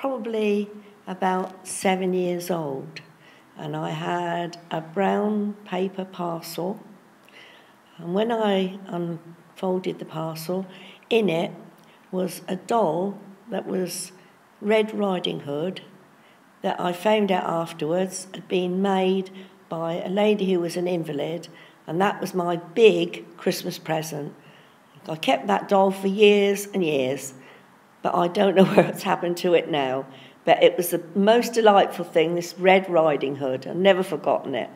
probably about seven years old, and I had a brown paper parcel. And when I unfolded the parcel, in it was a doll that was Red Riding Hood that I found out afterwards had been made by a lady who was an invalid, and that was my big Christmas present. I kept that doll for years and years, but I don't know what's happened to it now. But it was the most delightful thing, this Red Riding Hood. I've never forgotten it.